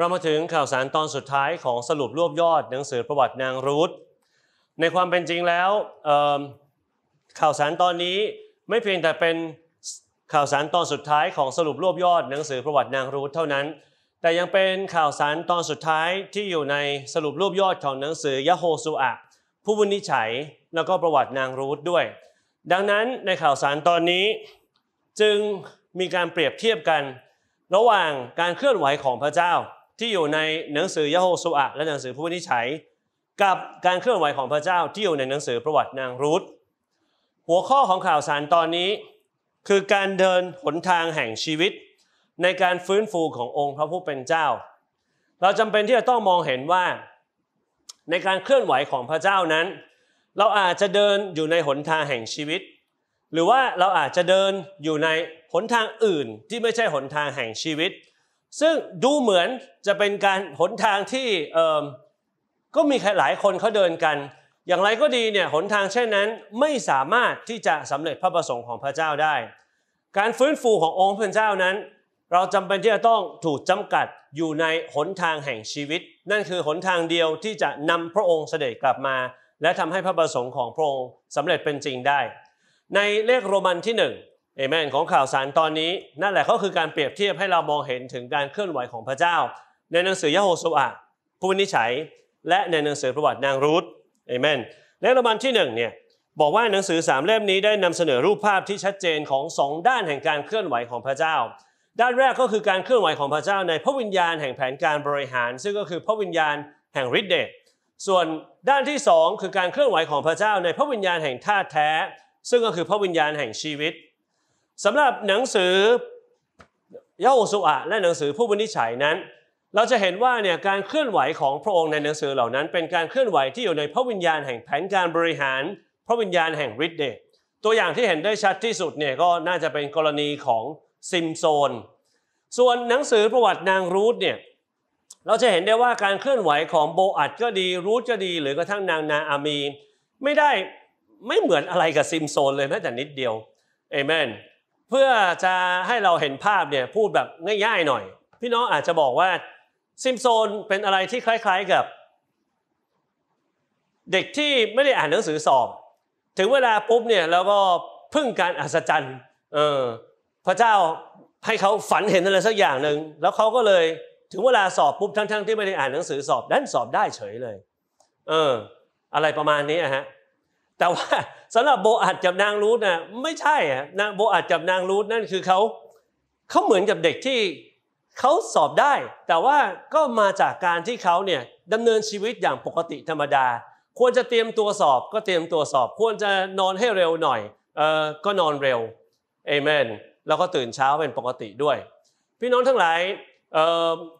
เรามาถึงข่าวสารตอนสุดท้ายของสรุปรวบยอดหนังสือประวัตินางรูธในความเป็นจริงแล้วข่าวสารตอนนี้ไม่เพียงแต่เป็นข่าวสารตอนสุดท้ายของสรุปรวบยอดหนังสือประวัตินางรูธเท่านั้น แต่ยังเป็นข่าวสารตอนสุดท้ายที่อยู่ในสรุปรวบยอดของหนังสือยะโฮสุอะผู้วินิจฉัยแล้วก็ประวัตินางรูธด้วย ดังนั้นในข่าวสารตอนนี้จึงมีการเปรียบเทียบกัน ระหว่างการเคลื่อนไหวของพระเจ้า ที่อยู่ในหนังสือยะโฮสุอะและหนังสือผู้วินิจฉัย กับการเคลื่อนไหวของพระเจ้าที่อยู่ในหนังสือประวัตินางรูธหัวข้อของข่าวสารตอนนี้ คือการเดินหนทางแห่งชีวิต ในการฟื้นฟูขององค์พระผู้เป็นเจ้า เราจำเป็นที่จะต้องมองเห็นว่า ในการเคลื่อนไหวของพระเจ้านั้น เราอาจจะเดินอยู่ในหนทางแห่งชีวิต หรือว่าเราอาจจะเดินอยู่ในหนทางอื่นที่ไม่ใช่หนทางแห่งชีวิต ซึ่งดูเหมือนจะเป็นการหนทางที่ก็มีหลายคนเขาเดินกัน อย่างไรก็ดีเนี่ยหนทางเช่นนั้นไม่สามารถที่จะสำเร็จพระประสงค์ของพระเจ้าได้ การฟื้นฟูขององค์พระเจ้านั้น เราจำเป็นที่จะต้องถูกจำกัดอยู่ในหนทางแห่งชีวิต นั่นคือหนทางเดียวที่จะนำพระองค์เสด็จกลับมา และทำให้พระประสงค์ของพระองค์สำเร็จเป็นจริงได้ ในเลขโรมันที่หนึ่ง เอเมนของข่าวสารตอนนี้ นั่นแหละก็คือการเปรียบเทียบให้เรามองเห็นถึงการเคลื่อนไหวของพระเจ้า ในหนังสือยะโฮสุอะผู้วินิจฉัย และในหนังสือประวัตินางรูธเอเมนเลขโรมันที่หนึ่งเนี่ยบอกว่าหนังสือสามเล่มนี้ได้นำเสนอรูปภาพที่ชัดเจนของสองด้านแห่งการเคลื่อนไหวของพระเจ้า ด้านแรกก็คือการเคลื่อนไหวของพระเจ้า ในพระวิญญาณแห่งแผนการบริหาร ซึ่งก็คือพระวิญญาณแห่งฤทธิ์เดชส่วนด้านที่สองคือการเคลื่อนไหวของพระเจ้า ในพระวิญญาณแห่งธาตุแท้ ซึ่งก็คือพระวิญญาณแห่งชีวิต สำหรับหนังสือยาโอสุอะและหนังสือผู้วินิจฉัยนั้น เราจะเห็นว่าเนี่ยการเคลื่อนไหวของพระองค์ในหนังสือเหล่านั้น เป็นการเคลื่อนไหวที่อยู่ในพระวิญญาณแห่งแผนการบริหาร พระวิญญาณแห่งฤทธิ์เดชตัวอย่างที่เห็นได้ชัดที่สุดเนี่ยก็น่าจะเป็นกรณีของซิมโซน ส่วนหนังสือประวัตินางรูธเนี่ยเราจะเห็นได้ว่าการเคลื่อนไหวของโบอัดก็ดีรูธก็ดี หรือกระทั่งนางนาอามี ไม่ได้ไม่เหมือนอะไรกับซิมโซนเลยแม้แต่นิดเดียวเอเมน เพื่อจะให้เราเห็นภาพเนี่ยพูดแบบง่ายๆหน่อย พี่น้องอาจจะบอกว่าซิมโซนเป็นอะไรที่คล้าย ๆกับ เด็กที่ไม่ได้อ่านหนังสือสอบ ถึงเวลาปุ๊บเนี่ยแล้วก็พึ่งการอัศจรรย์เออพระเจ้าให้เขาฝันเห็นอะไรสักอย่างหนึ่งแล้วเขาก็เลยถึงเวลาสอบปุ๊บทั้งๆที่ไม่ได้อ่านหนังสือสอบดันสอบได้เฉยเลย เออ อะไรประมาณนี้ฮะ แต่ว่าสำหรับโบอัดกับนางรูทนะไม่ใช่อะนางโบอัดกับนางรูทนั่นคือเขาเขาเหมือนกับเด็กที่เขาสอบได้ แต่ว่าก็มาจากการที่เขาเนี่ยดำเนินชีวิตอย่างปกติธรรมดา ควรจะเตรียมตัวสอบก็เตรียมตัวสอบ ควรจะนอนให้เร็วหน่อยเออก็นอนเร็วเอเมนแล้วก็ตื่นเช้าเป็นปกติด้วย พี่น้องทั้งหลาย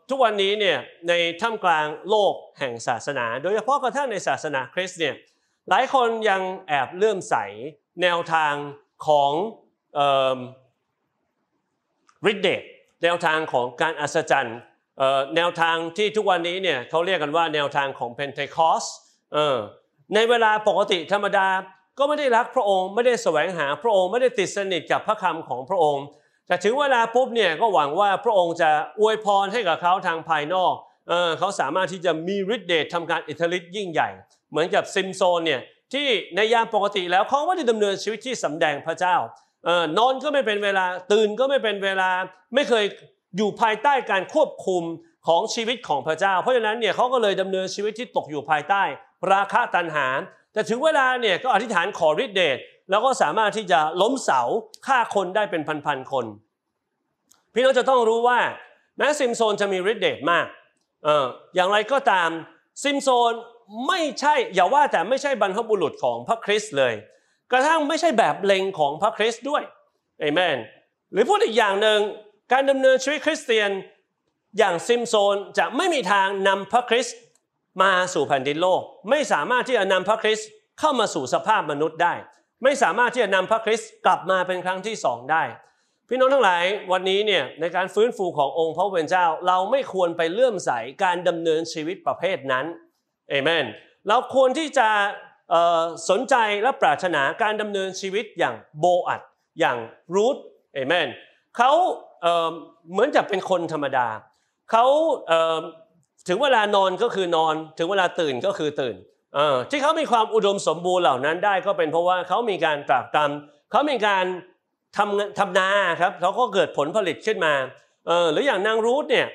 ทุกวันนี้เนี่ยในท่ามกลางโลกแห่งศาสนา โดยเฉพาะกระทั่งในศาสนาคริสต์เนี่ย หลายคนยังแอบเลื่อมใสแนวทางของริดเดตแนวทางของการอัศจรรย์แนวทางที่ทุกวันนี้เนี่ยเขาเรียกกันว่าแนวทางของเพนเทคอสในเวลาปกติธรรมดาก็ไม่ได้รักพระองค์ไม่ได้แสวงหาพระองค์ไม่ได้ติดสนิทกับพระคำของพระองค์ แต่ถึงเวลาปุ๊บเนี่ยก็หวังว่าพระองค์จะอวยพรให้กับเขาทางภายนอกเออเขาสามารถที่จะมีฤทธิ์เดชทำการอิทธิฤทธิ์ยิ่งใหญ่ เหมือนกับซิมโซนเนี่ยที่ในยามปกติแล้วเขาไม่ได้ดำเนินชีวิตที่สำแดงพระเจ้าออนอนก็ไม่เป็นเวลาตื่นก็ไม่เป็นเวลาไม่เคยอยู่ภายใต้การควบคุมของชีวิตของพระเจ้า เพราะฉะนั้นเนี่ยเขาก็เลยดำเนินชีวิตที่ตกอยู่ภายใต้ ราคะตัณหา แต่ถึงเวลาเนี่ยก็อธิษฐานขอฤทธิเดชแล้วก็สามารถที่จะล้มเสาฆ่าคนได้เป็นพันๆคน พี่น้องจะต้องรู้ว่าแม้ซิมโซนจะมีฤทธิเดชมากเอออย่างไรก็ตามซิมโซน ไม่ใช่อย่าว่าแต่ไม่ใช่บรรพบุรุษของพระคริสต์เลย กระทั่งไม่ใช่แบบเลงของพระคริสต์ด้วยเอเมนหรือพูดอีกอย่างหนึ่งการดำเนินชีวิตคริสเตียนอย่างซิมโซนจะไม่มีทางนำพระคริสต์มาสู่แผ่นดินโลก ไม่สามารถที่จะนำพระคริสต์เข้ามาสู่สภาพมนุษย์ได้ ไม่สามารถที่จะนำพระคริสต์กลับมาเป็นครั้งที่สองได้ พี่น้องทั้งหลายวันนี้เนี่ยในการฟื้นฟูขององค์พระเป็นเจ้า เราไม่ควรไปเลื่อมใสการดำเนินชีวิตประเภทนั้น เอเมนเราควรที่จะสนใจและปรารถนาการดำเนินชีวิตอย่างโบอัดอย่างรูทเอเมนเขาเหมือนจะเป็นคนธรรมดาเขาถึงเวลานอนก็คือนอน ถึงเวลาตื่นก็คือตื่นที่เขามีความอุดมสมบูรณ์เหล่านั้นได้ก็เป็นเพราะว่าเขามีการตรากตรำเขามีการทำทำนาครับเขาก็เกิดผลผลิตขึ้นมาหรืออย่างนางรูทเนี่ย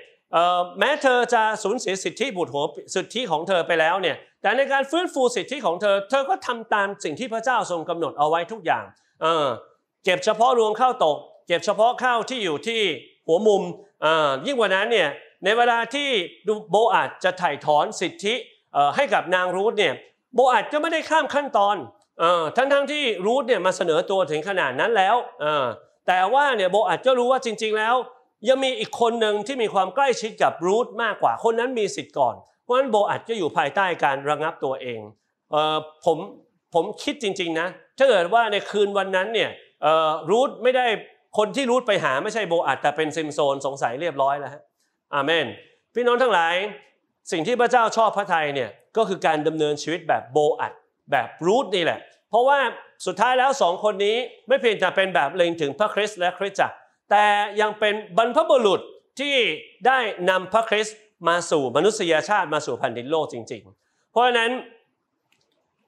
แม้เธอจะสูญเสียสิทธิบุตรหัวสิทธิของเธอไปแล้วเนี่ยแต่ในการฟื้นฟูสิทธิของเธอ เธอก็ทำตามสิ่งที่พระเจ้าทรงกำหนดเอาไว้ทุกอย่างเก็บเฉพาะรวงข้าวตก เก็บเฉพาะข้าวที่อยู่ที่หัวมุมยิ่งกว่านั้นเนี่ยในเวลาที่โบอาจจะถ่ายถอนสิทธิให้กับนางรูทเนี่ยโบอาจก็ไม่ได้ข้ามขั้นตอนทั้งทั้งที่รูทเนี่ยมาเสนอตัวถึงขนาดนั้นแล้วแต่ว่าเนี่ยโบอาจจะรู้ว่าจริง ๆ แล้ว ยังมีอีกคนหนึ่งที่มีความใกล้ชิดกับรูทมากกว่า คนนั้นมีสิทธิ์ก่อน เพราะฉะนั้นโบอาจจะอยู่ภายใต้การระงับตัวเองผมผมคิดจริงๆนะถ้าเกิดว่าในคืนวันนั้นเนี่ยรูทไม่ได้คนที่รูทไปหาไม่ใช่โบอาจแต่เป็นซิมโซนสงสัยเรียบร้อยแล้วฮะอาเมน พี่น้องทั้งหลาย สิ่งที่พระเจ้าชอบพระทัยเนี่ยก็คือการดำเนินชีวิตแบบโบอัดแบบรูทนี่แหละ เพราะว่าสุดท้ายแล้วสองคนนี้ไม่เพียงแต่เป็นแบบเล็งถึงพระคริสต์และคริสตจักร แต่ยังเป็นบรรพบุรุษที่ได้นำพระคริสต์มาสู่มนุษยชาติมาสู่แผ่นดินโลกจริง ๆ เพราะฉะนั้น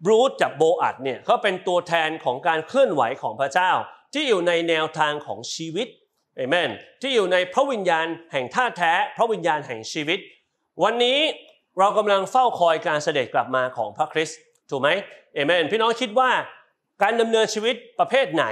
บรูทกับโบอัดเนี่ยเขาเป็นตัวแทนของการเคลื่อนไหวของพระเจ้า ที่อยู่ในแนวทางของชีวิตเอเมนที่อยู่ในพระวิญญาณแห่งท่าแท้ พระวิญญาณแห่งชีวิต วันนี้เรากำลังเฝ้าคอยการเสด็จกลับมาของพระคริสต์ถูกไหมเอเมนพี่น้องคิดว่า การดำเนินชีวิตประเภทไหน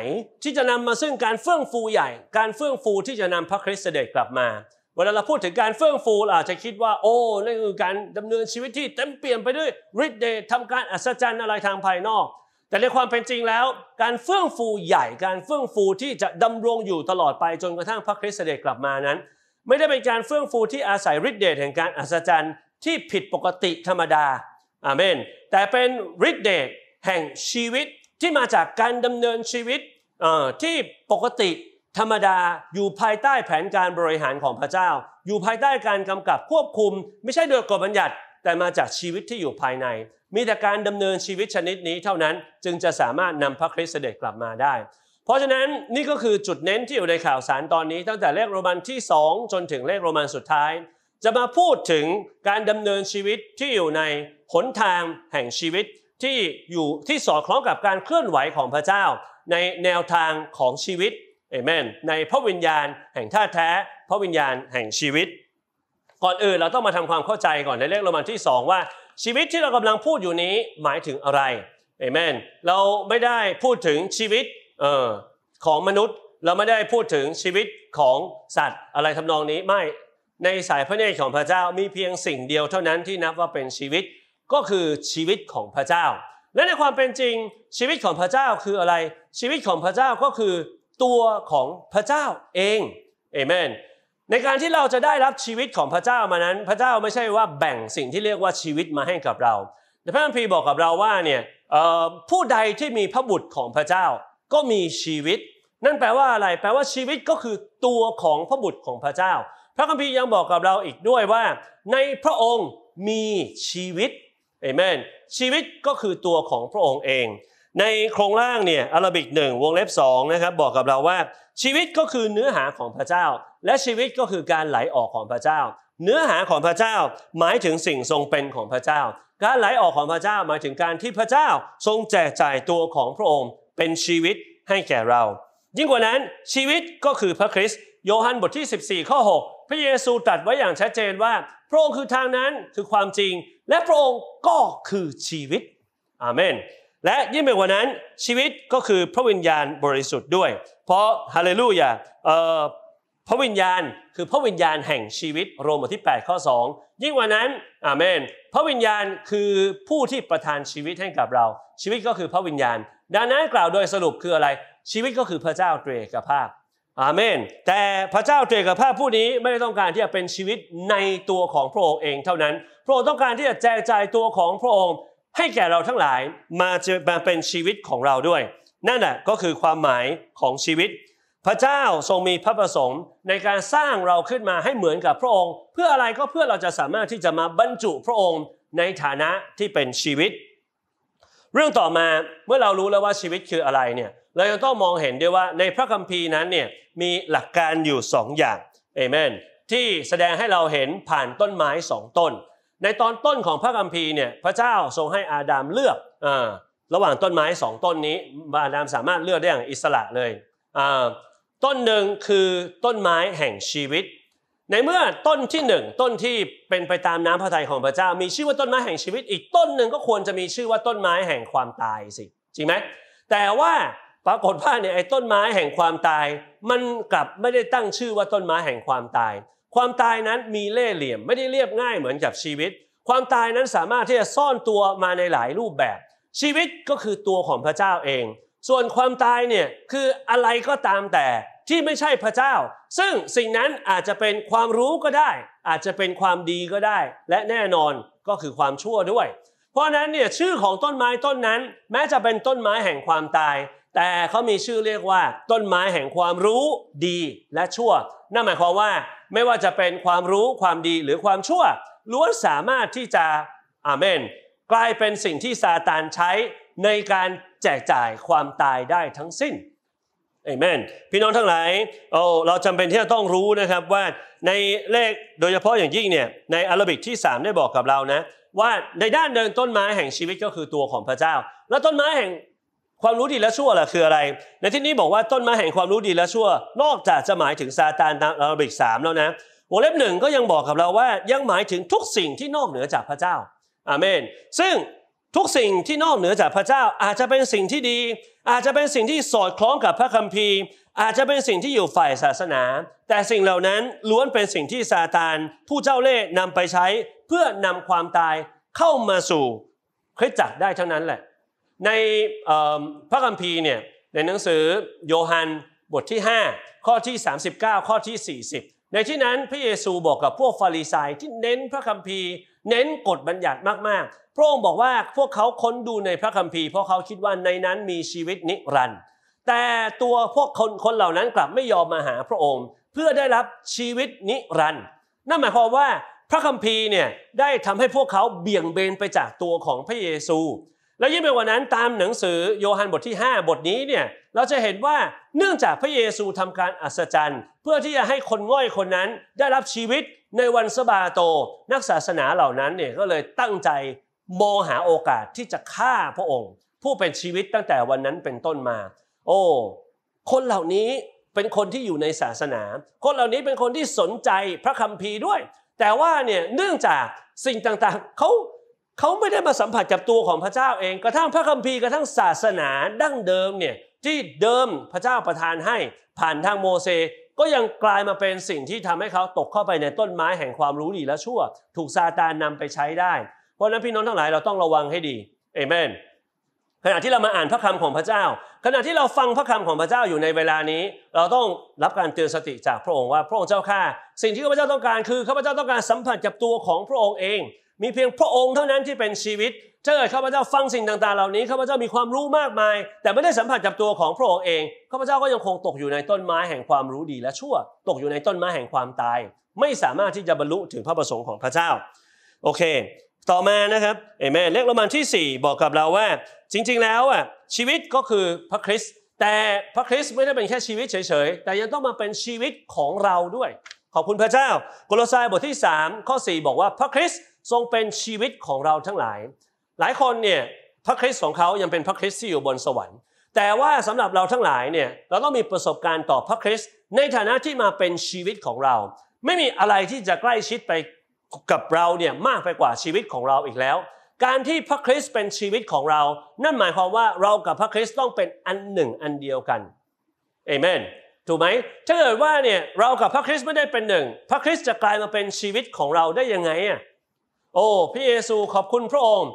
ที่จะนำมาซึ่งการเฟื่องฟูใหญ่ การเฟื่องฟูที่จะนำพระคริสต์เสด็จกลับมา เวลาเราพูดถึงการเฟื่องฟูเราอาจจะคิดว่า โอ้นั่นคือการดำเนินชีวิตที่เต็มเปี่ยมไปด้วยฤทธิ์เดชทำการอัศจรรย์อะไรทางภายนอก แต่ในความเป็นจริงแล้ว การเฟื่องฟูใหญ่ การเฟื่องฟูที่จะดำรงอยู่ตลอดไปจนกระทั่งพระคริสต์เสด็จกลับมานั้น ไม่ได้เป็นการเฟื่องฟูที่อาศัยฤทธิ์เดชแห่งการอัศจรรย์ที่ผิดปกติธรรมดาอาเมนแต่เป็นฤทธิ์เดชแห่งชีวิต ที่มาจากการดำเนินชีวิตที่ปกติธรรมดาอยู่ภายใต้แผนการบริหารของพระเจ้า อยู่ภายใต้การกำกับควบคุม ไม่ใช่โดยกฎบัญญัติ แต่มาจากชีวิตที่อยู่ภายใน มีแต่การดำเนินชีวิตชนิดนี้เท่านั้นจึงจะสามารถนำพระคริสต์เสด็จกลับมาได้ เพราะฉะนั้นนี่ก็คือจุดเน้นที่อยู่ในข่าวสารตอนนี้ ตั้งแต่เลขโรมันที่ 2 จนถึงเลขโรมันสุดท้าย จะมาพูดถึงการดำเนินชีวิตที่อยู่ในหนทางแห่งชีวิต ที่อยู่ที่สอดคล้องกับการเคลื่อนไหวของพระเจ้า ในแนวทางของชีวิตเอเมนในพระวิญญาณแห่งท่าแท้ พระวิญญาณแห่งชีวิต ก่อนอื่นเราต้องมาทำความเข้าใจก่อนในเลขโรมันที่ 2 ว่าชีวิตที่เรากำลังพูดอยู่นี้หมายถึงอะไรเอเมนเราไม่ได้พูดถึงชีวิตออของมนุษย์ เราไม่ได้พูดถึงชีวิตของสัตว์อะไรทำนองนี้ไม่ในสายพระเนตรของพระเจ้ามีเพียงสิ่งเดียวเท่านั้นที่นับว่าเป็นชีวิต ก็คือชีวิตของพระเจ้า และในความเป็นจริงชีวิตของพระเจ้าคืออะไร ชีวิตของพระเจ้าก็คือตัวของพระเจ้าเองเอเมนในการที่เราจะได้รับชีวิตของพระเจ้ามานั้น พระเจ้าไม่ใช่ว่าแบ่งสิ่งที่เรียกว่าชีวิตมาให้กับเราแต่พระคัมภีร์บอกกับเราว่าเนี่ยผู้ใดที่มีพระบุตรของพระเจ้าก็มีชีวิต นั่นแปลว่าอะไร แปลว่าชีวิตก็คือตัวของพระบุตรของพระเจ้า พระคัมภีร์ยังบอกกับเราอีกด้วยว่า ในพระองค์มีชีวิต เอเมนชีวิตก็คือตัวของพระองค์เอง ในโครงล่างเนี่ยอารบิกหนึ่งวงเล็บสองนะครับบอกกับเราว่า ชีวิตก็คือเนื้อหาของพระเจ้า และชีวิตก็คือการไหลออกของพระเจ้า เนื้อหาของพระเจ้าหมายถึงสิ่งทรงเป็นของพระเจ้า การไหลออกของพระเจ้าหมายถึงการที่พระเจ้าทรงแจกจ่ายตัวของพระองค์ เป็นชีวิตให้แก่เรา ยิ่งกว่านั้นชีวิตก็คือพระคริสต์โยฮันบทที่ 14ข้อ6พระเยซูตรัสไว้อย่างชัดเจนว่า พระองค์คือทางนั้นคือความจริง และพระองค์ก็คือชีวิตอาเมนและยิ่งไปกว่านั้นชีวิตก็คือพระวิญญาณบริสุทธิ์ด้วย เพราะฮาเลลูยาพระวิญญาณคือพระวิญญาณแห่งชีวิตโรมบทที่ 8 ข้อ 2 ยิ่งกว่านั้นอาเมนพระวิญญาณคือผู้ที่ประทานชีวิตให้กับเรา ชีวิตก็คือพระวิญญาณ ดังนั้นกล่าวโดยสรุปคืออะไร ชีวิตก็คือพระเจ้าเตรกภาพอาเมนแต่พระเจ้าเตรกภาพผู้นี้ไม่ได้ต้องการที่จะเป็นชีวิตในตัวของพระองค์เองเท่านั้น พระองค์ต้องการที่จะแจกจ่ายตัวของพระองค์ให้แก่เราทั้งหลายมาจะมาเป็นชีวิตของเราด้วย นั่นแหละก็คือความหมายของชีวิต พระเจ้าทรงมีพระประสงค์ในการสร้างเราขึ้นมาให้เหมือนกับพระองค์ เพื่ออะไรก็เพื่อเราจะสามารถที่จะมาบรรจุพระองค์ในฐานะที่เป็นชีวิต เรื่องต่อมาเมื่อเรารู้แล้วว่าชีวิตคืออะไรเนี่ยเรายังต้องมองเห็นด้วยว่าในพระคัมภีร์นั้นเนี่ยมีหลักการอยู่สองอย่างเอเมนที่แสดงให้เราเห็นผ่านต้นไม้สองต้น ในตอนต้นของพระคัมภีร์เนี่ยพระเจ้าทรงให้อาดัมเลือกอ่าระหว่างต้นไม้สองต้นนี้อาดัมสามารถเลือกได้อย่างอิสระเลยอ่าต้นหนึ่งคือต้นไม้แห่งชีวิต ในเมื่อต้นที่หนึ่งต้นที่เป็นไปตามน้ำพระทัยของพระเจ้า มีชื่อว่าต้นไม้แห่งชีวิต อีกต้นหนึ่งก็ควรจะมีชื่อว่าต้นไม้แห่งความตายสิจริงไหมแต่ว่าปรากฏว่าเนี่ยไอ้ต้นไม้แห่งความตาย มันกลับไม่ได้ตั้งชื่อว่าต้นไม้แห่งความตาย ความตายนั้นมีเล่ห์เหลี่ยมไม่ได้เรียบง่ายเหมือนกับชีวิต ความตายนั้นสามารถที่จะซ่อนตัวมาในหลายรูปแบบ ชีวิตก็คือตัวของพระเจ้าเอง ส่วนความตายเนี่ยคืออะไรก็ตามแต่ที่ไม่ใช่พระเจ้า ซึ่งสิ่งนั้นอาจจะเป็นความรู้ก็ได้ อาจจะเป็นความดีก็ได้ และแน่นอนก็คือความชั่วด้วย เพราะนั้นเนี่ยชื่อของต้นไม้ต้นนั้น แม้จะเป็นต้นไม้แห่งความตาย แต่เขามีชื่อเรียกว่า ต้นไม้แห่งความรู้ดีและชั่ว นั่นหมายความว่าไม่ว่าจะเป็นความรู้ความดีหรือความชั่วล้วนสามารถที่จะอาเมน กลายเป็นสิ่งที่ซาตานใช้ในการแจกจ่ายความตายได้ทั้งสิ้นเอเมนพี่น้องทั้งหลายโอ้เราจำเป็นที่จะต้องรู้นะครับว่าในเลขโดยเฉพาะอย่างยิ่งเนี่ยในอารบิกที่ 3 ได้บอกกับเรานะว่าในด้านเดินต้นไม้แห่งชีวิตก็คือตัวของพระเจ้า แล้วต้นไม้แห่ง ความรู้ดีและชั่วล่ะคืออะไร ในที่นี้บอกว่าต้นไม้แห่งความรู้ดีและชั่ว นอกจากจะหมายถึงซาตานตามอาราบิก3แล้วนะวงเล็บหนึ่งก็ยังบอกกับเราว่ายังหมายถึงทุกสิ่งที่นอกเหนือจากพระเจ้าอาเมน ซึ่งทุกสิ่งที่นอกเหนือจากพระเจ้าอาจจะเป็นสิ่งที่ดี อาจจะเป็นสิ่งที่สอดคล้องกับพระคัมภีร์ อาจจะเป็นสิ่งที่อยู่ฝ่ายศาสนา แต่สิ่งเหล่านั้นล้วนเป็นสิ่งที่ซาตานผู้เจ้าเล่ห์นำไปใช้ เพื่อนำความตายเข้ามาสู่คริสตจักรได้ทั้งนั้นแหละ ในพระคัมภีร์เนี่ยในหนังสือโยฮันบทที่ 5 ข้อที่ 39 ข้อที่ 40 ในที่นั้นพระเยซูบอกกับพวกฟาริสายที่เน้นพระคัมภีร์ เน้นกฎบัญญัติมากๆ พระองค์บอกว่าพวกเขาค้นดูในพระคัมภีร์เพราะเขาคิดว่าในนั้นมีชีวิตนิรันดร์แต่ตัวพวกคนคนเหล่านั้นกลับไม่ยอมมาหาพระองค์ เพื่อได้รับชีวิตนิรันดร์นั่นหมายความว่าพระคัมภีร์เนี่ยได้ทำให้พวกเขาเบี่ยงเบนไปจากตัวของพระเยซู แล้วยิ่งไปกว่านั้นตามหนังสือโยฮันบทที่ 5 บทนี้เนี่ยเราจะเห็นว่าเนื่องจากพระเยซูทำการอัศจรรย์ เพื่อที่จะให้คนง่อยคนนั้นได้รับชีวิตในวันสบาโต นักศาสนาเหล่านั้นเนี่ยก็เลยตั้งใจมองหาโอกาสที่จะฆ่าพระองค์ ผู้เป็นชีวิตตั้งแต่วันนั้นเป็นต้นมา โอ้คนเหล่านี้เป็นคนที่อยู่ในศาสนา คนเหล่านี้เป็นคนที่สนใจพระคัมภีร์ด้วย แต่ว่าเนี่ยเนื่องจากสิ่งต่างๆเขา เขาไม่ได้มาสัมผัสกับตัวของพระเจ้าเอง กระทั่งพระคัมภีร์กระทั่งศาสนาดั้งเดิมเนี่ยที่เดิมพระเจ้าประทานให้ผ่านทางโมเสสก็ยังกลายมาเป็นสิ่งที่ทำให้เขาตกเข้าไปในต้นไม้แห่งความรู้ดีและชั่ว ถูกซาตานนำไปใช้ได้ เพราะนั้นพี่น้องทั้งหลายเราต้องระวังให้ดีเอเมนขณะที่เรามาอ่านพระคำของพระเจ้า ขณะที่เราฟังพระคำของพระเจ้าอยู่ในเวลานี้ เราต้องรับการเตือนสติจากพระองค์ว่าพระองค์เจ้าข้าสิ่งที่ข้าพเจ้าต้องการคือข้าพเจ้าต้องการสัมผัสกับตัวของพระองค์เอง มีเพียงพระองค์เท่านั้นที่เป็นชีวิตถ้าเกิดข้าพเจ้าฟังสิ่งต่างๆ เหล่านี้ข้าพเจ้ามีความรู้มากมาย แต่ไม่ได้สัมผัสกับตัวของพระองค์เองข้าพเจ้าก็ยังคงตกอยู่ในต้นไม้แห่งความรู้ดีและชั่ว ตกอยู่ในต้นไม้แห่งความตาย ไม่สามารถที่จะบรรลุถึงพระประสงค์ของพระเจ้าโอเค ต่อมานะครับเอเมนเลขโรมันที่ 4 บอกกับเราว่า จริงๆแล้วอะชีวิตก็คือพระคริสต์แต่พระคริสต์ไม่ได้เป็นแค่ชีวิตเฉยๆแต่ยังต้องมาเป็นชีวิตของเราด้วย ขอบคุณพระเจ้า โคโลสีบทที่ 3 ข้อ 4 บอกว่าพระคริสต์ ทรงเป็นชีวิตของเราทั้งหลาย หลายคนเนี่ยพระคริสต์ของเขายังเป็นพระคริสต์ที่อยู่บนสวรรค์ แต่ว่าสำหรับเราทั้งหลายเนี่ยเราต้องมีประสบการณ์ต่อพระคริสต์ในฐานะที่มาเป็นชีวิตของเรา ไม่มีอะไรที่จะใกล้ชิดไปกับเราเนี่ยมากไปกว่าชีวิตของเราอีกแล้ว การที่พระคริสต์เป็นชีวิตของเรา นั่นหมายความว่าเรากับพระคริสต์ต้องเป็นอันหนึ่งอันเดียวกันเอเมนถูกไหมถ้าเกิดว่าเนี่ยเรากับพระคริสต์ไม่ได้เป็นหนึ่ง พระคริสต์จะกลายมาเป็นชีวิตของเราได้ยังไงอะ โอ้พระเยซูขอบคุณพระองค์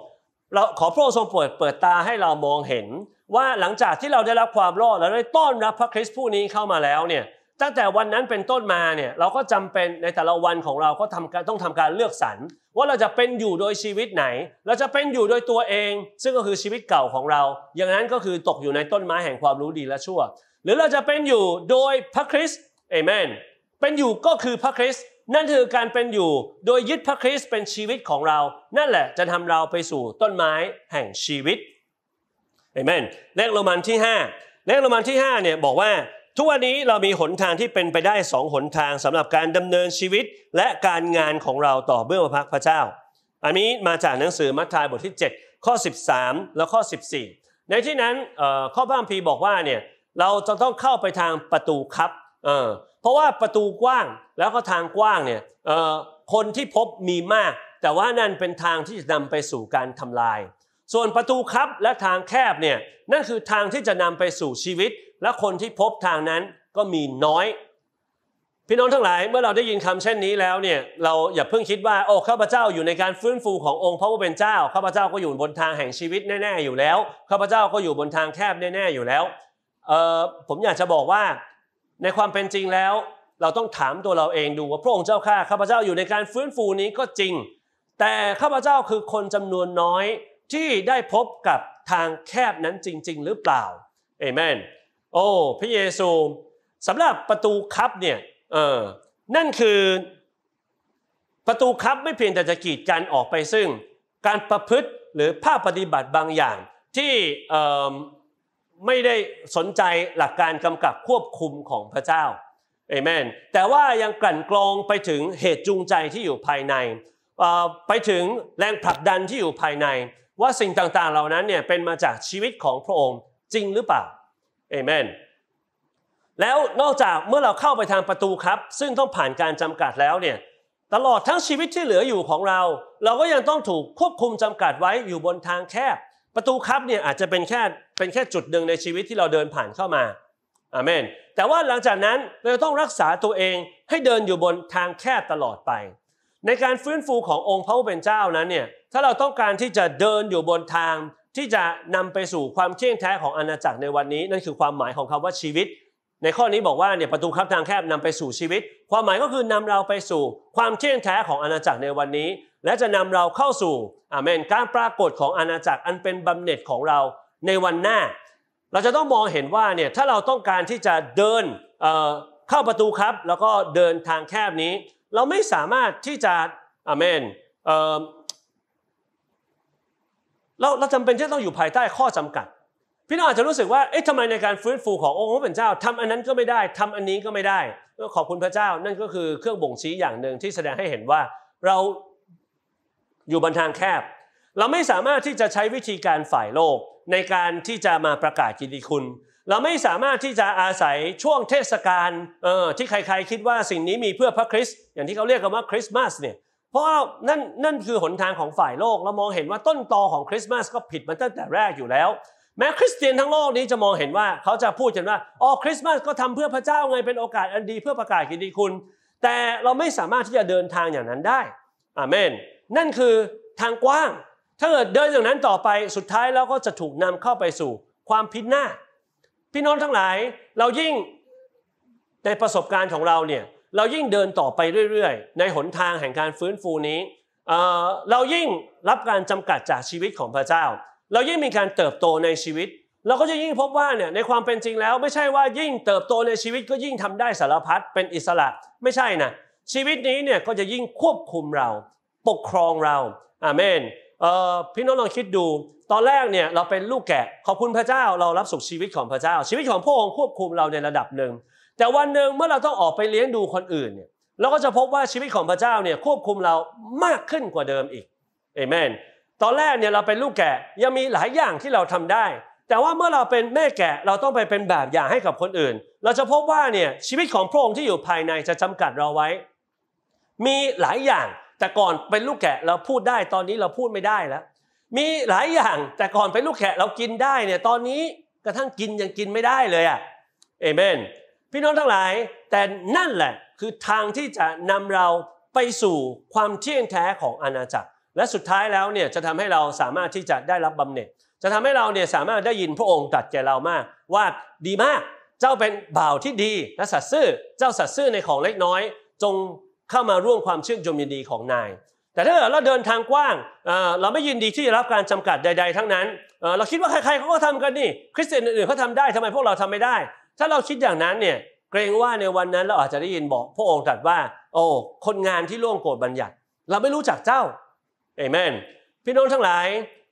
เราขอพระองค์ทรงเปิดเปิดตาให้เรามองเห็น ว่าหลังจากที่เราได้รับความรอดเราได้ต้อนรับพระคริสต์ผู้นี้เข้ามาแล้วเนี่ยตั้งแต่วันนั้นเป็นต้นมาเนี่ยเราก็จำเป็นในแต่ละวันของเราก็ทำการต้องทำการเลือกสรรว่าเราจะเป็นอยู่โดยชีวิตไหน เราจะเป็นอยู่โดยตัวเอง ซึ่งก็คือชีวิตเก่าของเรา อย่างนั้นก็คือตกอยู่ในต้นไม้แห่งความรู้ดีและชั่ว หรือเราจะเป็นอยู่โดยพระคริสต์เอเมนเป็นอยู่ก็คือพระคริสต์ นั่นคือการเป็นอยู่โดยยึดพระคริสต์เป็นชีวิตของเรา นั่นแหละจะทำเราไปสู่ต้นไม้แห่งชีวิตเอเมนเลขโรมันที่5เลขโรมันที่5เนี่ยบอกว่าทุกวันนี้เรามีหนทางที่เป็นไปได้สองหนทางสำหรับการดำเนินชีวิตและการงานของเราต่อเบื้องพระพักพระเจ้า อันนี้มาจากหนังสือมัทธิวบทที่ 7 ข้อ 13 และข้อ 14 ในที่นั้นข้อพระคัมภีร์บอกว่าเนี่ยเราจะต้องเข้าไปทางประตูครับเพราะว่าประตูกว้าง แล้วก็ทางกว้างเนี่ยคนที่พบมีมาก แต่ว่านั่นเป็นทางที่จะนำไปสู่การทำลาย ส่วนประตูครับและทางแคบเนี่ยนั่นคือทางที่จะนำไปสู่ชีวิต และคนที่พบทางนั้นก็มีน้อย พี่น้องทั้งหลายเมื่อเราได้ยินคำเช่นนี้แล้วเนี่ยเราอย่าเพิ่งคิดว่าโอ้ข้าพเจ้าอยู่ในการฟื้นฟูขององค์พระผู้เป็นเจ้าข้าพเจ้าก็อยู่บนทางแห่งชีวิตแน่ๆอยู่แล้วข้าพเจ้าก็อยู่บนทางแคบแน่ๆอยู่แล้วเออผมอยากจะบอกว่าในความเป็นจริงแล้ว เราต้องถามตัวเราเองดูว่าพระองค์เจ้าข้าข้าพเจ้าอยู่ในการฟื้นฟูนี้ก็จริง แต่ข้าพเจ้าคือคนจำนวนน้อยที่ได้พบกับทางแคบนั้นจริง ๆ หรือเปล่าเอเมนโอ้พระเยซูสำหรับประตูคับเนี่ยเออนั่นคือประตูคับไม่เพียงแต่จะกีดกันออกไปซึ่ง การประพฤติหรือภาพปฏิบัติบางอย่างที่ไม่ได้สนใจหลักการกำกับควบคุมของพระเจ้า เอเมนแต่ว่ายังกลั่นกรองไปถึงเหตุจูงใจที่อยู่ภายใน ไปถึงแรงผลักดันที่อยู่ภายใน ว่าสิ่งต่างๆเหล่านั้นเนี่ยเป็นมาจากชีวิตของพระองค์จริงหรือเปล่าเอเมนแล้วนอกจากเมื่อเราเข้าไปทางประตูครับ ซึ่งต้องผ่านการจำกัดแล้วเนี่ยตลอดทั้งชีวิตที่เหลืออยู่ของเรา เราก็ยังต้องถูกควบคุมจำกัดไว้อยู่บนทางแคบ ประตูครับเนี่ยอาจจะเป็นแค่เป็นแค่จุดหนึ่งในชีวิตที่เราเดินผ่านเข้ามา อาเมน แต่ว่าหลังจากนั้นเราต้องรักษาตัวเองให้เดินอยู่บนทางแคบตลอดไป ในการฟื้นฟูขององค์พระผู้เป็นเจ้านั้นเนี่ย ถ้าเราต้องการที่จะเดินอยู่บนทางที่จะนำไปสู่ความเที่ยงแท้ของอาณาจักรในวันนี้ นั่นคือความหมายของคำว่าชีวิต ในข้อนี้บอกว่าเนี่ยประตูคับทางแคบนำไปสู่ชีวิต ความหมายก็คือนำเราไปสู่ความเที่ยงแท้ของอาณาจักรในวันนี้ และจะนำเราเข้าสู่อาเมนการปรากฏของอาณาจักรอันเป็นบำเหน็จของเราในวันหน้า เราจะต้องมองเห็นว่าเนี่ยถ้าเราต้องการที่จะเดินเเข้าประตูครับ แล้วก็เดินทางแคบนี้ เราไม่สามารถที่จะอเมนเเราเราจำเป็นที่ต้องอยู่ภายใต้ข้อจำกัด พี่น้องอาจจะรู้สึกว่าเอ๊ะทำไมในการฟื้นฟูขององค์พระเป็นเจ้าทำอันนั้นก็ไม่ได้ทำอันนี้ก็ไม่ได้ขอบคุณพระเจ้า นั่นก็คือเครื่องบ่งชี้อย่างหนึ่งที่แสดงให้เห็นว่าเราอยู่บนทางแคบ เราไม่สามารถที่จะใช้วิธีการฝ่ายโลก ในการที่จะมาประกาศกิติคุณ เราไม่สามารถที่จะอาศัยช่วงเทศกาลเออที่ใครๆคิดว่าสิ่งนี้มีเพื่อพระคริสต์อย่างที่เขาเรียกกันว่าคริสต์มาสเนี่ยเพราะนั่นนั่นคือหนทางของฝ่ายโลกเรามองเห็นว่าต้นตอของคริสต์มาสก็ผิดมาตั้งแต่แรกอยู่แล้ว แม้คริสเตียนทั้งโลกนี้จะมองเห็นว่าเขาจะพูดกันว่าอ๋อคริสต์มาสก็ทำเพื่อพระเจ้าไงเป็นโอกาสอันดีเพื่อประกาศกิติคุณ แต่เราไม่สามารถที่จะเดินทางอย่างนั้นได้อาเมนนั่นคือทางกว้าง ถ้าเกิดเดินอย่างนั้นต่อไปสุดท้ายเราก็จะถูกนำเข้าไปสู่ความพินาศพี่น้องทั้งหลายเรายิ่งในประสบการณ์ของเราเนี่ยเรายิ่งเดินต่อไปเรื่อยๆ ในหนทางแห่งการฟื้นฟูนี้เรายิ่งรับการจำกัดจากชีวิตของพระเจ้า เรายิ่งมีการเติบโตในชีวิต เราก็จะยิ่งพบว่าเนี่ยในความเป็นจริงแล้ว ไม่ใช่ว่ายิ่งเติบโตในชีวิตก็ยิ่งทำได้สารพัดเป็นอิสระไม่ใช่นะชีวิตนี้เนี่ยก็จะยิ่งควบคุมเรา ปกครองเราอาเมน พี่น้องลองคิดดู ตอนแรกเนี่ยเราเป็นลูกแกะขอบคุณพระเจ้าเรารับสุขชีวิตของพระเจ้า ชีวิตของพระองค์ควบคุมเราในระดับหนึ่ง แต่วันหนึ่งเมื่อเราต้องออกไปเลี้ยงดูคนอื่นเนี่ยเราก็จะพบว่าชีวิตของพระเจ้าเนี่ยควบคุมเรามากขึ้นกว่าเดิมอีกเอเมนตอนแรกเนี่ยเราเป็นลูกแกะยังมีหลายอย่างที่เราทำได้ แต่ว่าเมื่อเราเป็นแม่แกะเราต้องไปเป็นแบบอย่างให้กับคนอื่น เราจะพบว่าเนี่ยชีวิตของพระองค์ที่อยู่ภายในจะจำกัดเราไว้ มีหลายอย่าง แต่ก่อนเป็นลูกแกะเราพูดได้ตอนนี้เราพูดไม่ได้แล้ว มีหลายอย่างแต่ก่อนเป็นลูกแกะเรากินได้เนี่ยตอนนี้กระทั่งกินยังกินไม่ได้เลยอะเอเมน พี่น้องทั้งหลายแต่นั่นแหละคือทางที่จะนำเราไปสู่ความเที่ยงแท้ของอาณาจักร และสุดท้ายแล้วเนี่ยจะทำให้เราสามารถที่จะได้รับบำเหน็จจะทำให้เราเนี่ยสามารถได้ยินพระองค์ตรัสแก่เรามาก ว่าดีมาก เจ้าเป็นบ่าวที่ดีและสัตย์ซื่อ เจ้าสัตย์ซื่อในของเล็กน้อย จง เข้ามาร่วมความเชื่นชมยินดีของนาย แต่ถ้าเราเดินทางกว้างเราไม่ยินดีที่จะรับการจำกัดใด ๆ ทั้งนั้น เราคิดว่าใครๆเขาก็ทำกันนี่คริสเตียนอื่นๆเขาทาได้ทำไมพวกเราทำไม่ได้ ถ้าเราคิดอย่างนั้นเนี่ยเกรงว่าในวันนั้นเราอาจจะได้ยินบอกพระองค์ตรัสว่า โอ้คนงานที่ล่วงโกรธบัญญัติ เราไม่รู้จักเจ้าเอเมนพี่น้องทั้งหลาย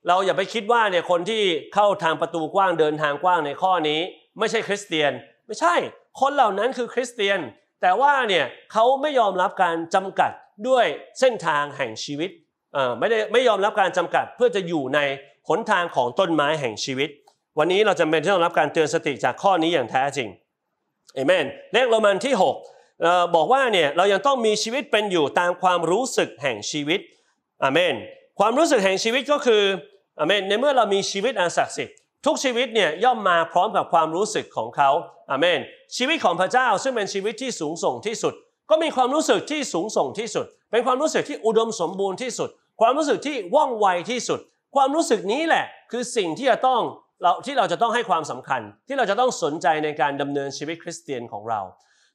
เราอย่าไปคิดว่าเนี่ยคนที่เข้าทางประตูกว้างเดินทางกว้างในข้อนี้ ไม่ใช่คริสเตียน ไม่ใช่ คนเหล่านั้นคือคริสเตียน แต่ว่าเนี่ยเขาไม่ยอมรับการจำกัดด้วยเส้นทางแห่งชีวิตไม่ได้ไม่ยอมรับการจำกัดเพื่อจะอยู่ในหนทางของต้นไม้แห่งชีวิต วันนี้เราจำเป็นที่ต้องรับการเตือนสติจากข้อนี้อย่างแท้จริงเอเมนเลขโรมันที่6บอกว่าเนี่ยเรายังต้องมีชีวิตเป็นอยู่ตามความรู้สึกแห่งชีวิตอเมนความรู้สึกแห่งชีวิตก็คืออเมนในเมื่อเรามีชีวิตอันศักดิ์สิทธิ์ ทุกชีวิตเนี่ยย่อมมาพร้อมกับความรู้สึกของเขาอเมน ชีวิตของพระเจ้าซึ่งเป็นชีวิตที่สูงส่งที่สุด ก็มีความรู้สึกที่สูงส่งที่สุด เป็นความรู้สึกที่อุดมสมบูรณ์ที่สุด ความรู้สึกที่ว่องไวที่สุด ความรู้สึกนี้แหละ คือสิ่งที่จะต้องเราที่เราจะต้องให้ความสำคัญ ที่เราจะต้องสนใจในการดำเนินชีวิตคริสเตียนของเรา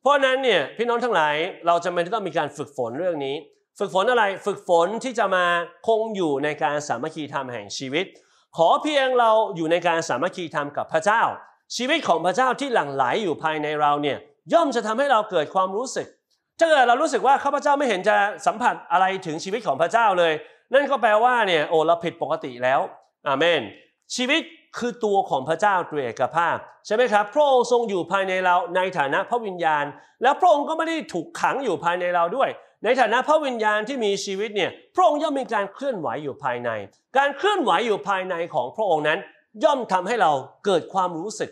เพราะนั้นเนี่ยพี่น้องทั้งหลายเราจะเป็นที่ต้องมีการฝึกฝนเรื่องนี้ ฝึกฝนอะไรฝึกฝนที่จะมาคงอยู่ในการสามัคคีธรรมแห่งชีวิต ขอเพียงเราอยู่ในการสามัคคีธรรมกับพระเจ้า ชีวิตของพระเจ้าที่หลั่งไหลอยู่ภายในเราเนี่ยย่อมจะทำให้เราเกิดความรู้สึกถ้าเกิดเรารู้สึกว่าข้าพเจ้าไม่เห็นจะสัมผัสอะไรถึงชีวิตของพระเจ้าเลย นั่นก็แปลว่าเนี่ยโอ้เราผิดปกติแล้วอาเมน ชีวิตคือตัวของพระเจ้าตัวเอกภาพใช่ไหมครับพระองค์ทรงอยู่ภายในเราในฐานะพระวิญญาณ แล้วพระองค์ก็ไม่ได้ถูกขังอยู่ภายในเราด้วย ในฐานะพระวิญญาณที่มีชีวิตเนี่ยพระองค์ย่อมมีการเคลื่อนไหวอยู่ภายใน การเคลื่อนไหวอยู่ภายในของพระองค์นั้น ย่อมทำให้เราเกิดความรู้สึก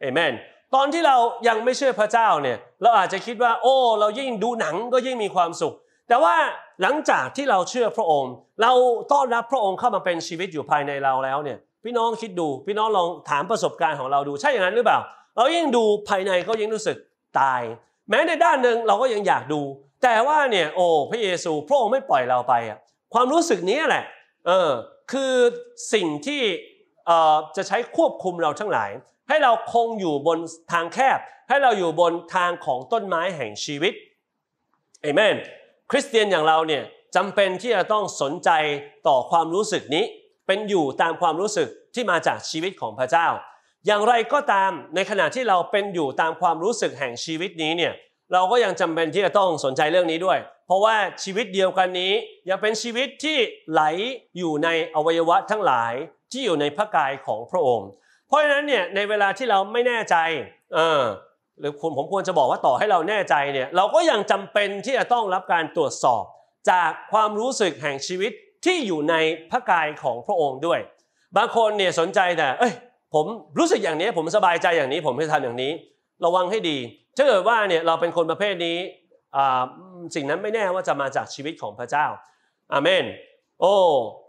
เอเมนตอนที่เรายังไม่เชื่อพระเจ้าเนี่ยเราอาจจะคิดว่า โอ้เรายิ่งดูหนังก็ยิ่งมีความสุข แต่ว่าหลังจากที่เราเชื่อพระองค์ เราต้อนรับพระองค์เข้ามาเป็นชีวิตอยู่ภายในเราแล้วเนี่ยพี่น้องคิดดู พี่น้องลองถามประสบการณ์ของเราดูใช่อย่างนั้นหรือเปล่า เรายิ่งดูภายในก็ยิ่งรู้สึกตาย แม้ในด้านหนึ่งเราก็ยังอยากดู แต่ว่าเนี่ยโอ้พระเยซูพระองค์ไม่ปล่อยเราไปอะความรู้สึกนี้แหละเออคือสิ่งที่เอ่อจะใช้ควบคุมเราทั้งหลาย ให้เราคงอยู่บนทางแคบ ให้เราอยู่บนทางของต้นไม้แห่งชีวิตเอเมนคริสเตียนอย่างเราเนี่ยจำเป็นที่จะต้องสนใจต่อความรู้สึกนี้ เป็นอยู่ตามความรู้สึกที่มาจากชีวิตของพระเจ้า อย่างไรก็ตามในขณะที่เราเป็นอยู่ตามความรู้สึกแห่งชีวิตนี้เนี่ย เราก็ยังจำเป็นที่จะต้องสนใจเรื่องนี้ด้วย เพราะว่าชีวิตเดียวกันนี้ยังเป็นชีวิตที่ไหลอยู่ในอวัยวะทั้งหลายที่อยู่ในพระกายของพระองค์ เพราะฉะนั้นเนี่ยในเวลาที่เราไม่แน่ใจเออหรือผมควรจะบอกว่าต่อให้เราแน่ใจเนี่ยเราก็ยังจำเป็นที่จะต้องรับการตรวจสอบ จากความรู้สึกแห่งชีวิตที่อยู่ในพระกายของพระองค์ด้วย บางคนเนี่ยสนใจแต่เอ้ยผมรู้สึกอย่างนี้ผมสบายใจอย่างนี้ผมจะทำอย่างนี้ ระวังให้ดี ถ้าเกิดว่าเนี่ยเราเป็นคนประเภทนี้สิ่งนั้นไม่แน่ว่าจะมาจากชีวิตของพระเจ้าอาเมน โอ้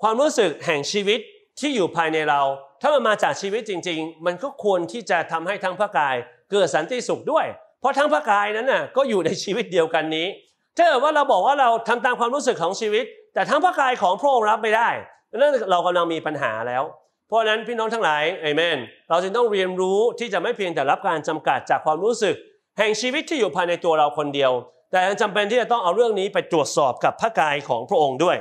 ความรู้สึกแห่งชีวิตที่อยู่ภายในเรา ถ้ามันมาจากชีวิตจริง ๆ มันก็ควรที่จะทำให้ทั้งพระกายเกิดสันติสุขด้วย เพราะทั้งพระกายนั้นน่ะก็อยู่ในชีวิตเดียวกันนี้ ถ้าเกิดว่าเราบอกว่าเราทำตามความรู้สึกของชีวิต แต่ทั้งพระกายของพระองค์รับไม่ได้นั่นเรากำลังมีปัญหาแล้ว เพราะนั้นพี่น้องทั้งหลายเอเมน เราจึงต้องเรียนรู้ที่จะไม่เพียงแต่รับการจำกัดจากความรู้สึก แห่งชีวิตที่อยู่ภายในตัวเราคนเดียว แต่ยังจำเป็นที่จะต้องเอาเรื่องนี้ไปตรวจสอบกับพระกายของพระองค์ด้วย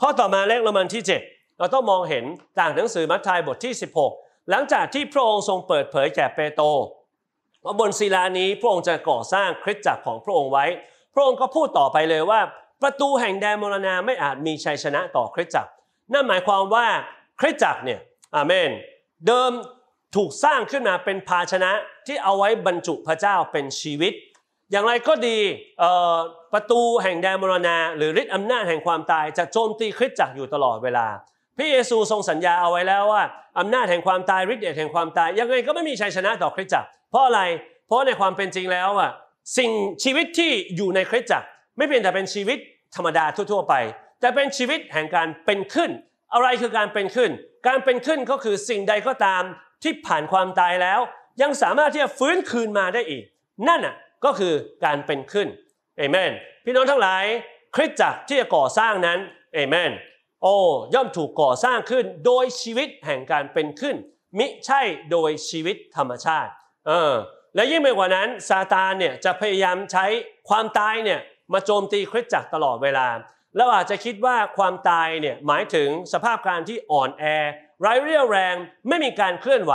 ข้อต่อมาเลขโรมันที่ 7 เราต้องมองเห็นต่างหนังสือมัทธิวบทที่ 16 หลังจากที่พระองค์ทรงเปิดเผยแก่เปโตรว่าบนศิลานี้พระองค์จะก่อสร้างคริสตจักรของพระองค์ไว้ พระองค์ก็พูดต่อไปเลยว่า ประตูแห่งแดนมรณาไม่อาจมีชัยชนะต่อคริสตจักร นั่นหมายความว่าคริสตจักรเนี่ย อาเมน เดิมถูกสร้างขึ้นมาเป็นภาชนะที่เอาไว้บรรจุพระเจ้าเป็นชีวิต อย่างไรก็ดีประตูแห่งแดนมรณา หรือฤทธิอำนาจแห่งความตายจะโจมตีคริสตจักรอยู่ตลอดเวลาพระเยซูทรงสัญญาเอาไว้แล้วว่าอำนาจแห่งความตายฤทธิ์เดชแห่งความตาย ยังไงก็ไม่มีชัยชนะต่อคริสตจักร เพราะอะไร เพราะในความเป็นจริงแล้วอะสิ่งชีวิตที่อยู่ในคริสตจักร ไม่เพียงแต่เป็นชีวิตธรรมดาทั่ว ๆ ไป แต่เป็นชีวิตแห่งการเป็นขึ้น อะไรคือการเป็นขึ้น การเป็นขึ้นก็คือสิ่งใดก็ตามที่ผ่านความตายแล้ว ยังสามารถที่จะฟื้นคืนมาได้อีก นั่นน่ะก็คือการเป็นขึ้นเอเมน พี่น้องทั้งหลายคริสตจักรที่จะก่อสร้างนั้นเอเมนโอ้ย่อมถูกก่อสร้างขึ้นโดยชีวิตแห่งการเป็นขึ้น มิใช่โดยชีวิตธรรมชาติเออและยิ่งไปกว่านั้นซาตานเนี่ยจะพยายามใช้ความตายเนี่ยมาโจมตีคริสตจักรตลอดเวลา แล้วอาจจะคิดว่าความตายเนี่ยหมายถึงสภาพการที่อ่อนแอไร้เรี่ยวแรง ไม่มีการเคลื่อนไหว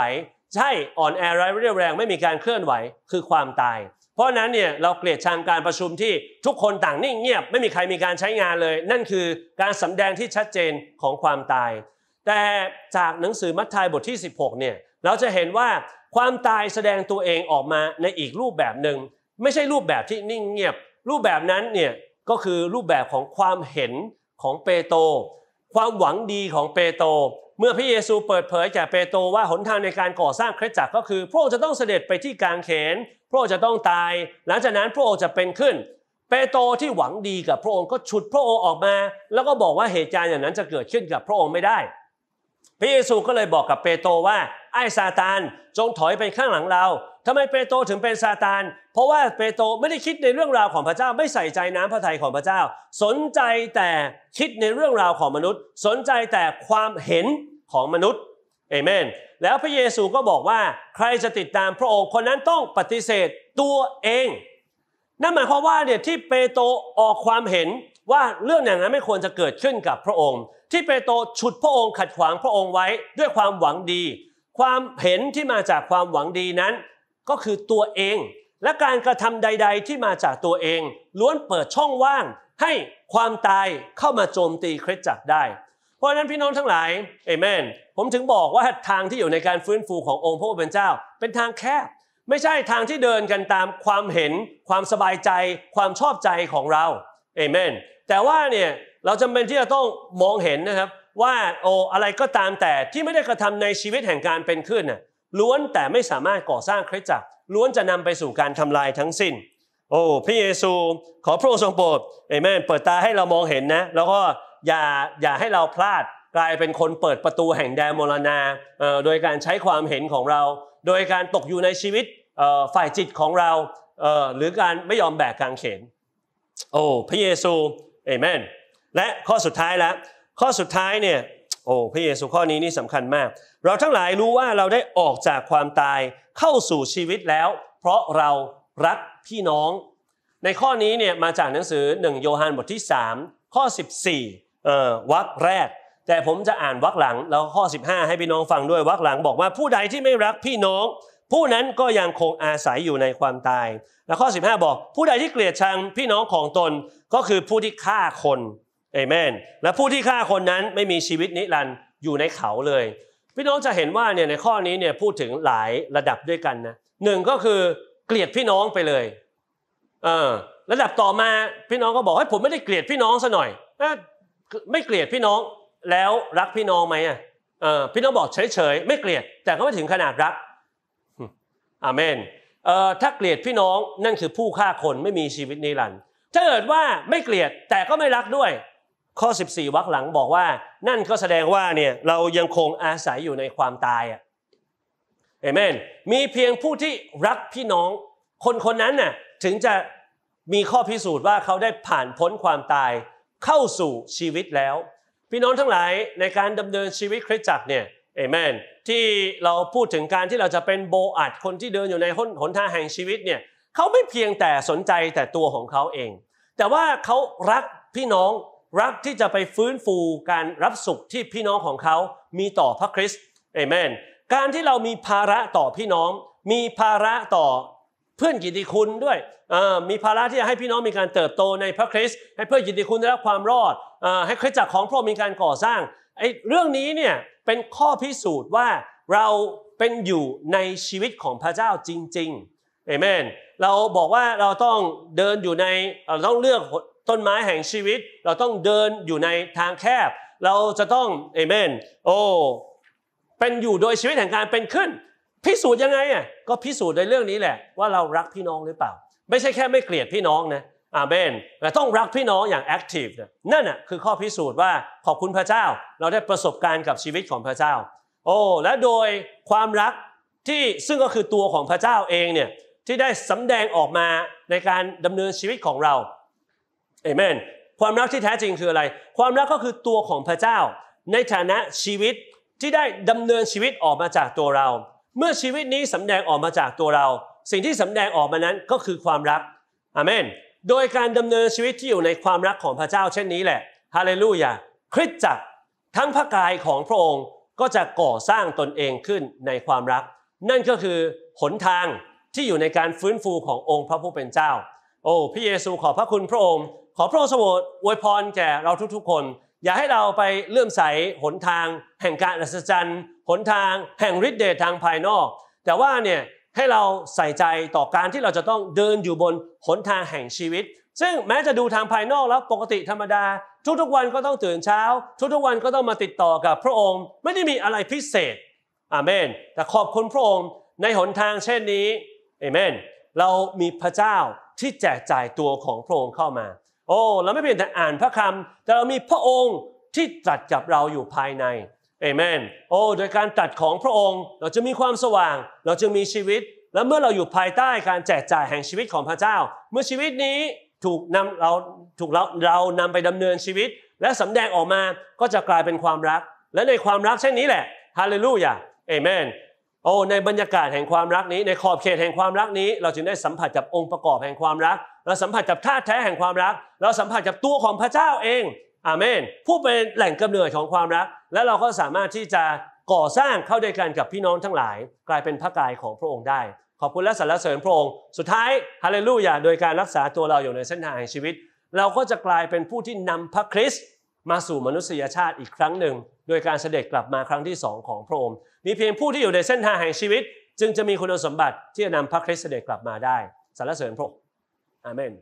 ใช่อ่อนแอไร้เรี่ยวแรงไม่มีการเคลื่อนไหวคือความตาย เพราะนั้นเนี่ยเราเกลียดชังการประชุมที่ทุกคนต่างนิ่งเงียบ ไม่มีใครมีการใช้งานเลย นั่นคือการสำแดงที่ชัดเจนของความตาย แต่จากหนังสือมัทธิวบทที่ 16เนี่ยเราจะเห็นว่าความตายแสดงตัวเองออกมาในอีกรูปแบบหนึ่งไม่ใช่รูปแบบที่นิ่งเงียบ รูปแบบนั้นเนี่ย ก็คือรูปแบบของความเห็นของเปโตรความหวังดีของเปโตรเมื่อพระเยซูเปิดเผยแก่เปโตรว่าหนทางในการก่อสร้างคริสตจักรก็คือ พระองค์จะต้องเสด็จไปที่กางเขน พระองค์จะต้องตาย หลังจากนั้นพระองค์จะเป็นขึ้น เปโตรที่หวังดีกับพระองค์ก็ฉุดพระองค์ออกมา แล้วก็บอกว่าเหตุการณ์อย่างนั้นจะเกิดขึ้นกับพระองค์ไม่ได้ พระเยซูก็เลยบอกกับเปโตรว่าไอ้ซาตานจงถอยไปข้างหลังเรา ทำไมเปโตรถึงเป็นซาตาน เพราะว่าเปโตรไม่ได้คิดในเรื่องราวของพระเจ้า ไม่ใส่ใจน้ำพระทัยของพระเจ้า สนใจแต่คิดในเรื่องราวของมนุษย์ สนใจแต่ความเห็นของมนุษย์เอเมน แล้วพระเยซูก็บอกว่าใครจะติดตามพระองค์คนนั้นต้องปฏิเสธตัวเอง นั่นหมายความว่าเนี่ยที่เปโตรออกความเห็นว่าเรื่องอย่างนั้นไม่ควรจะเกิดขึ้นกับพระองค์ ที่เปโตรฉุดพระองค์ขัดขวางพระองค์ไว้ด้วยความหวังดี ความเห็นที่มาจากความหวังดีนั้น ก็คือตัวเอง และการกระทำใด ๆ ที่มาจากตัวเอง ล้วนเปิดช่องว่าง ให้ความตายเข้ามาโจมตีคริสตจักรได้ เพราะฉะนั้นพี่น้องทั้งหลายเอเมน ผมถึงบอกว่าทางที่อยู่ในการฟื้นฟูขององค์พระผู้เป็นเจ้า เป็นทางแคบ ไม่ใช่ทางที่เดินกันตามความเห็น ความสบายใจ ความชอบใจของเราเอเมน แต่ว่าเนี่ยเราจำเป็นที่จะต้องมองเห็นนะครับว่าโออะไรก็ตามแต่ที่ไม่ได้กระทำในชีวิตแห่งการเป็นขึ้นน่ะ ล้วนแต่ไม่สามารถก่อสร้างคริสตจักร ล้วนจะนำไปสู่การทำลายทั้งสิ้น โอ้พระเยซูขอพระองค์ทรงโปรดเอเมนเปิดตาให้เรามองเห็นนะ แล้วก็อย่าอย่าให้เราพลาดกลายเป็นคนเปิดประตูแห่งแดนมรณาโดยการใช้ความเห็นของเรา โดยการตกอยู่ในชีวิตฝ่ายจิตของเราหรือการไม่ยอมแบกกางเขนโอ้พระเยซูเอเมนและข้อสุดท้ายแล้วข้อสุดท้ายเนี่ย อ้พระเยซูข้อนี้นี่สำคัญมาก เราทั้งหลายรู้ว่าเราได้ออกจากความตายเข้าสู่ชีวิตแล้ว เพราะเรารักพี่น้อง ในข้อนี้เนี่ยมาจากหนังสือ 1 โยฮันบทที่ 3 ข้อ 14เอ่อวรรคแรก แต่ผมจะอ่านวรรคหลังแล้วข้อ 15 ให้พี่น้องฟังด้วยวรรคหลังบอกว่าผู้ใดที่ไม่รักพี่น้อง ผู้นั้นก็ยังคงอาศัยอยู่ในความตาย แล้วข้อ 15 บอก ผู้ใดที่เกลียดชังพี่น้องของตนก็คือผู้ที่ฆ่าคน เอเมน และผู้ที่ฆ่าคนนั้นไม่มีชีวิตนิรันดร์อยู่ในเขาเลย พี่น้องจะเห็นว่าเนี่ยในข้อนี้เนี่ยพูดถึงหลายระดับด้วยกันนะหนึ่งก็คือเกลียดพี่น้องไปเลยเออระดับต่อมาพี่น้องก็บอกให้ผมไม่ได้เกลียดพี่น้องซะหน่อยไม่เกลียดพี่น้องแล้วรักพี่น้องไหมอะเออพี่น้องบอกเฉยๆไม่เกลียด แต่ก็ไม่ถึงขนาดรักอาเมนเอ่อถ้าเกลียดพี่น้องนั่นคือผู้ฆ่าคนไม่มีชีวิตนิรันดร์ถ้าเกิดว่าไม่เกลียดแต่ก็ไม่รักด้วย ข้อ 14วรรคหลังบอกว่า นั่นก็แสดงว่าเนี่ยเรายังคงอาศัยอยู่ในความตายอะเอเมนมีเพียงผู้ที่รักพี่น้อง คนคนนั้นน่ะถึงจะมีข้อพิสูจน์ว่าเขาได้ผ่านพ้นความตายเข้าสู่ชีวิตแล้ว พี่น้องทั้งหลายในการดำเนินชีวิตคริสตจักรเนี่ยเอเมนที่เราพูดถึงการที่เราจะเป็นโบอัดคนที่เดินอยู่ในหนทางแห่งชีวิตเนี่ยเขาไม่เพียงแต่สนใจแต่ตัวของเขาเอง แต่ว่าเขารักพี่น้อง รักที่จะไปฟื้นฟูการรับสุขที่พี่น้องของเขามีต่อพระคริสต์เอเมน การที่เรามีภาระต่อพี่น้อง มีภาระต่อเพื่อนกิติคุณด้วย มีภาระที่จะให้พี่น้องมีการเติบโตในพระคริสต์ให้เพื่อนกิติคุณได้รับความรอดอให้คริสตจักรของพระองค์มีการก่อสร้างไอ้เรื่องนี้เนี่ยเป็นข้อพิสูจน์ว่าเราเป็นอยู่ในชีวิตของพระเจ้าจริงๆเอเมน เราบอกว่าเราต้องเดินอยู่ในเราต้องเลือก ต้นไม้แห่งชีวิต เราต้องเดินอยู่ในทางแคบ เราจะต้องเอเมน โอ้เป็นอยู่โดยชีวิตแห่งการเป็นขึ้น พิสูจน์ยังไงอะก็พิสูจน์ในเรื่องนี้แหละ ว่าเรารักพี่น้องหรือเปล่า ไม่ใช่แค่ไม่เกลียดพี่น้องนะอาเมนแต่ต้องรักพี่น้องอย่างแอคทีฟนั่นน่ะคือข้อพิสูจน์ว่าขอบคุณพระเจ้า เราได้ประสบการณ์กับชีวิตของพระเจ้า โอ้และโดยความรักที่ซึ่งก็คือตัวของพระเจ้าเองเนี่ยที่ได้สำแดงออกมาในการดำเนินชีวิตของเรา เอเมนความรักที่แท้จริงคืออะไร ความรักก็คือตัวของพระเจ้า ในฐานะชีวิตที่ได้ดำเนินชีวิตออกมาจากตัวเรา เมื่อชีวิตนี้สำแดงออกมาจากตัวเรา สิ่งที่สำแดงออกมานั้นก็คือความรักอเมนโดยการดำเนินชีวิตที่อยู่ในความรักของพระเจ้าเช่นนี้แหละฮาเลลูยาคริสตจักรทั้งพระกายของพระองค์ก็จะก่อสร้างตนเองขึ้นในความรัก นั่นก็คือหนทางที่อยู่ในการฟื้นฟูขององค์พระผู้เป็นเจ้า โอ้พระเยซูขอพระคุณพระองค์ขอพระองค์สวดอวยพรแก่เราทุกๆคน อย่าให้เราไปเลื่อมใสหนทาง แห่งการอัศจรรย์หนทาง แห่งฤทธิ์เดชทางภายนอกแต่แต่ว่าเนี่ยให้เราใส่ใจต่อการที่เราจะต้องเดินอยู่บนหนทางแห่งชีวิต ซึ่งแม้จะดูทางภายนอกแล้วปกติธรรมดา ทุกๆวันก็ต้องตื่นเช้า ทุกๆวันก็ต้องมาติดต่อกับพระองค์ ไม่ได้มีอะไรพิเศษอาเมน แต่ขอบคุณพระองค์ในหนทางเช่นนี้เอเมน เรามีพระเจ้าที่แจกจ่ายตัวของพระองค์เข้ามา โอ้เราไม่เพียงแต่อ่านพระคำแต่เรามีพระองค์ที่ตรัสกับเราอยู่ภายในเอเมนโอ้โดยการตรัสของพระองค์เราจะมีความสว่าง เราจะมีชีวิต และเมื่อเราอยู่ภายใต้การแจกจ่ายแห่งชีวิตของพระเจ้า เมื่อชีวิตนี้ถูกนำเราถูกเราเรานำไปดำเนินชีวิต และสำแดงออกมาก็จะกลายเป็นความรัก และในความรักเช่นนี้แหละฮาเลลูยาเอเมนโอ้ในบรรยากาศแห่งความรักนี้ ในขอบเขตแห่งความรักนี้ เราจึงได้สัมผัสกับองค์ประกอบแห่งความรัก เราสัมผัสกับท่าแท้แห่งความรัก เราสัมผัสกับตัวของพระเจ้าเองอาเมน ผู้เป็นแหล่งกำเนิดของความรัก และเราก็สามารถที่จะก่อสร้างเข้าด้วยกันกับพี่น้องทั้งหลาย กลายเป็นพระกายของพระองค์ได้ ขอบคุณและสรรเสริญพระองค์สุดท้ายฮาเลลูยาโดยการรักษาตัวเราอยู่ในเส้นทางแห่งชีวิต เราก็จะกลายเป็นผู้ที่นำพระคริสต์มาสู่มนุษยชาติอีกครั้งหนึ่ง โดยการเสด็จกลับมาครั้งที่สองของพระองค์มีเพียงผู้ที่อยู่ในเส้นทางแห่งชีวิต จึงจะมีคุณสมบัติที่จะนำพระคริสต์เสด็จกลับมาได้สรรเสริญพระองค์ อาเมน